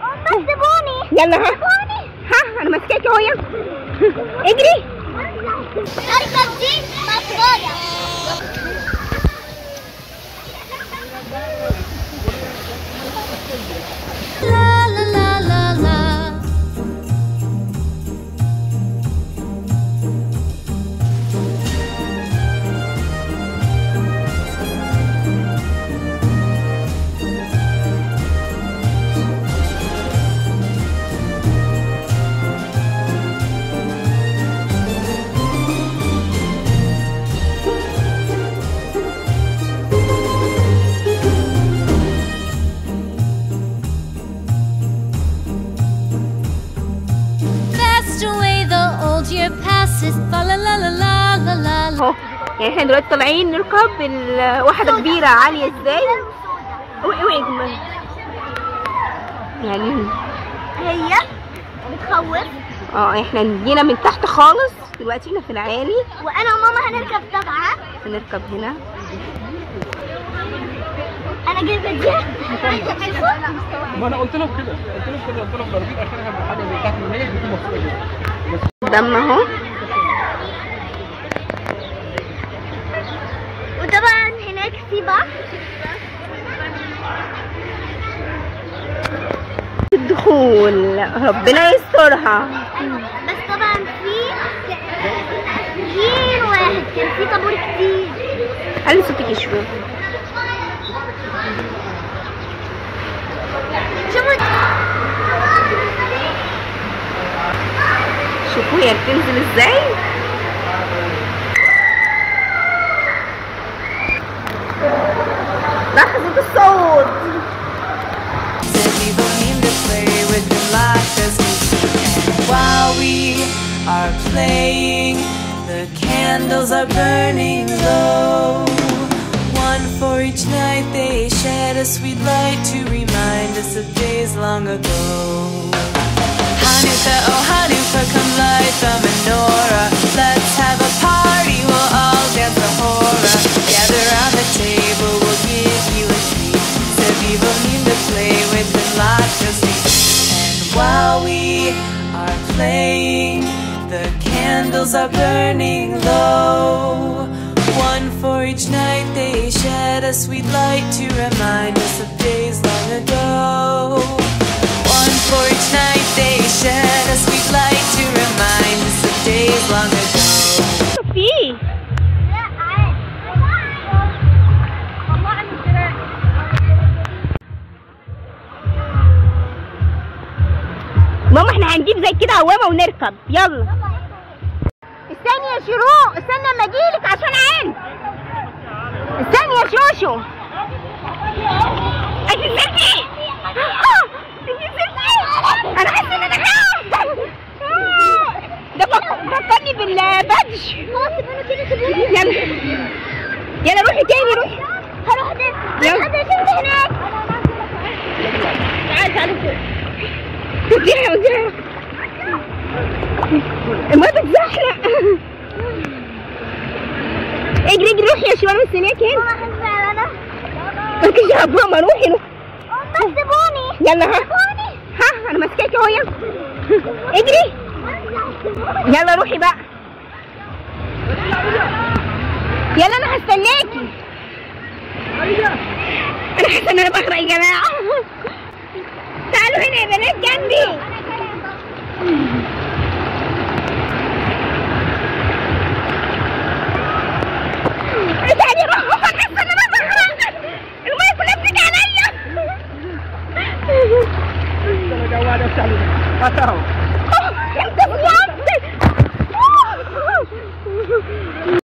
بس سيبوني يلا ها ها أنا ماسكاك اهو يلا اجري اركب دي مطايا year passes fa la la la la la la la. اهو يعني إحنا دلوقتي طالعين نركب ال- واحدة كبيرة عالية إزاي؟ اوعي اوعي يا جماعة. يعني هي بتخوف. آه إحنا جينا من تحت خالص. دلوقتي إحنا في العالي. وأنا وماما هنركب طبعا هنركب هنا. أنا جايبة دي. ما أنا قلت لهم كده قلت لهم كده قلت لهم ضربين آخرها بحاجة زي تحت من هي بتكون مبسوطه جدا قدامنا اهو بحر الدخول. ربنا يسترها. بس طبعا في جيل واحد. كان في طابور كتير. قال صوتك شوفوا. شوفوا هي بتنزل إزاي. Them like this. And while we are playing, the candles are burning low. One for each night they shed a sweet light to remind us of days long ago. Hanukkah, oh Hanukkah, come light the play with lots. And while we are playing, the candles are burning low. One for each night they shed a sweet light to remind us of days long ago. هنجيب زي كده عوامة ونركب. يلا. استني يا شروق استنى أما اجيلك عشان عين. استني يا شوشو. أنت نزلتي آه، أنا حاسة إن أنا ما بتزحلق اجري اجري روحي يا شوارع مستنياك هنا ماما هنزل أنا مالكيش دعوه ماما روحي روحي بس سيبوني يلا ها ها أنا ماسكاك اهو يلا اجري يلا روحي بقى يلا أنا هستناكي أنا حاسه ان أنا بغرق يا جماعة تعالوا هنا يا بنات جنبي. Chalo, chalo. Patao.